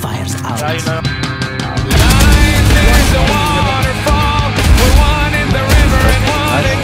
Fires out. Nine days of waterfall. We're one in the river and one in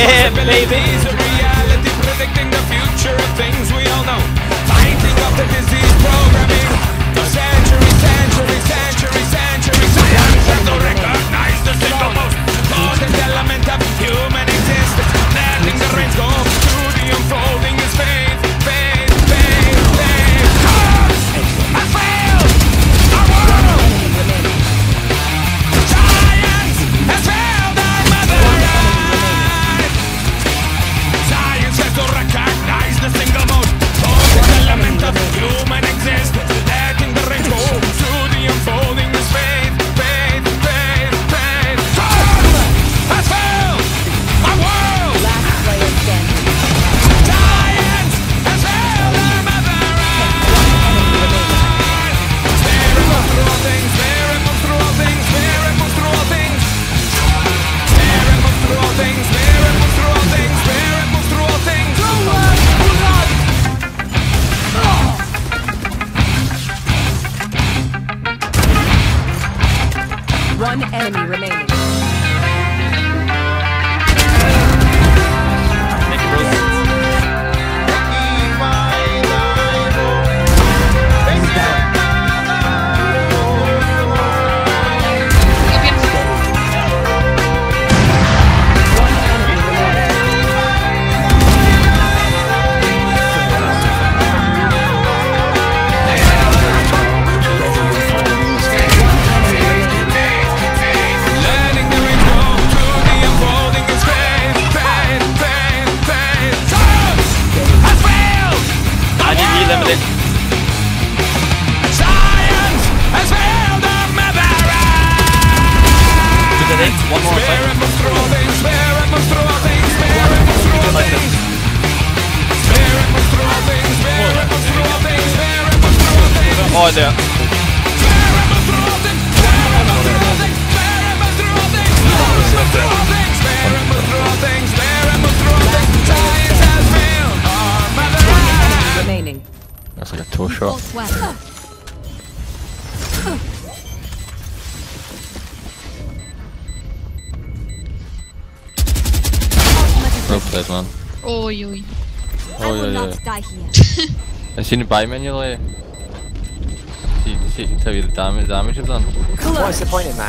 Yeah, baby. Is a reality predicting the future of things we all know. The disease programming for centuries, centuries, centuries. remaining. And must throw things. Science has failed our mother Enemy remaining. That's like a toe shot. Well played, man. Oj, oj. Oj, oj, oj. Jeg seen it by manually. See, see, tell you the damage, damage you've done. What's the point in that?